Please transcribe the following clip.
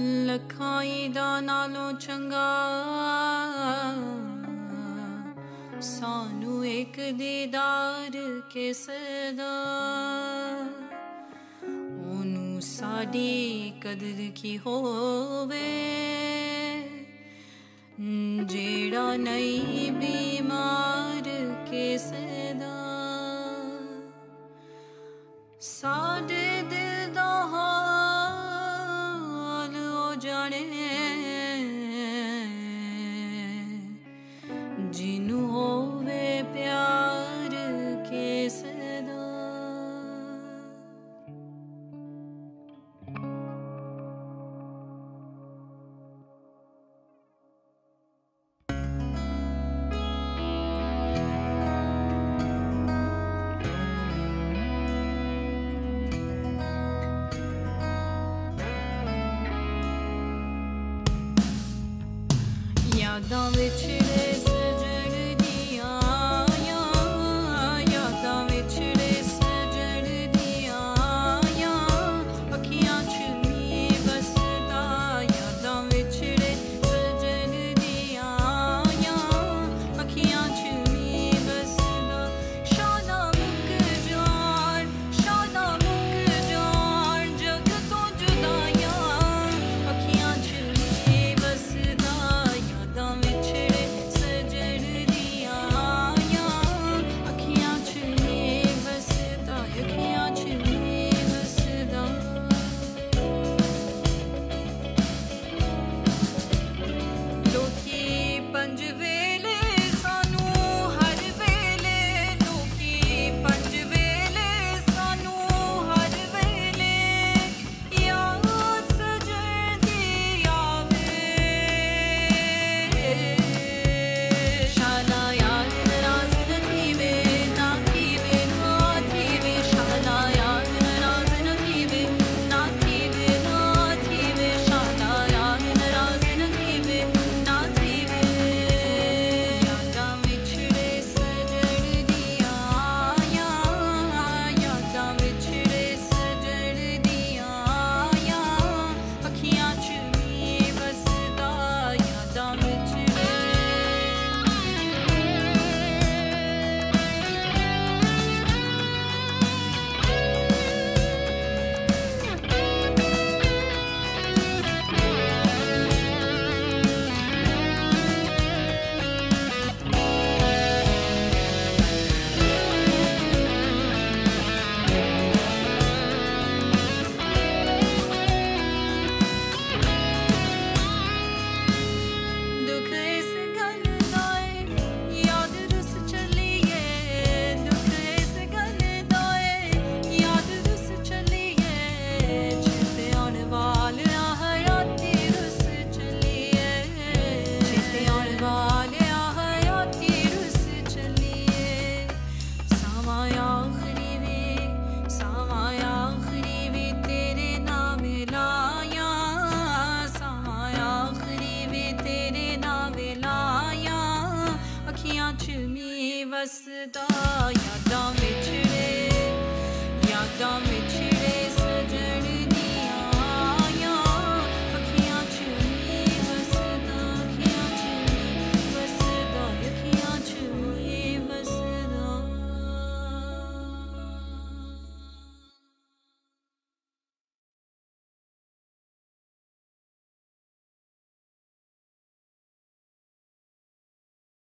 ਲਖਾਈ ਦਾ ਨਾਲੋਂ ਚੰਗਾ। ਸਾਨੂੰ ਇੱਕ ਦੀਦਾਰ ਕਿਸ ਦਾ? ਉਹਨੂੰ ਸਾਡੀ ਕਦਰ ਕੀ ਹੋਵੇ? ਜਿਹੜਾ ਨਹੀਂ ਬਿਮਾਰ running dans the tree. Burası da ya dumb.